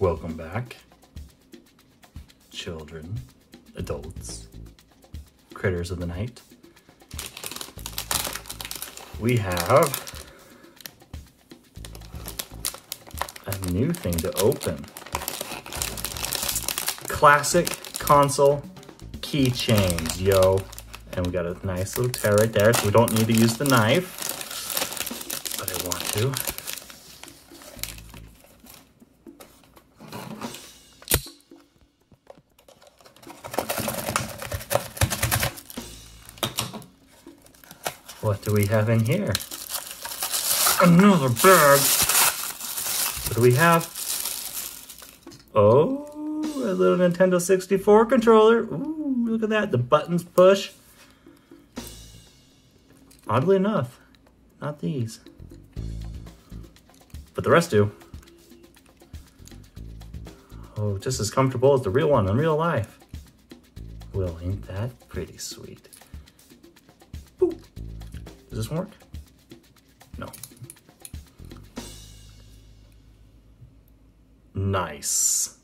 Welcome back. Children, adults, critters of the night. We have a new thing to open. Classic console keychains, yo. And we got a nice little tear right there, so we don't need to use the knife. But I want to. What do we have in here? Another bag. What do we have? Oh, a little Nintendo 64 controller. Ooh, look at that. The buttons push. Oddly enough, not these. But the rest do. Oh, just as comfortable as the real one in real life. Well, ain't that pretty sweet? This work? No. Nice.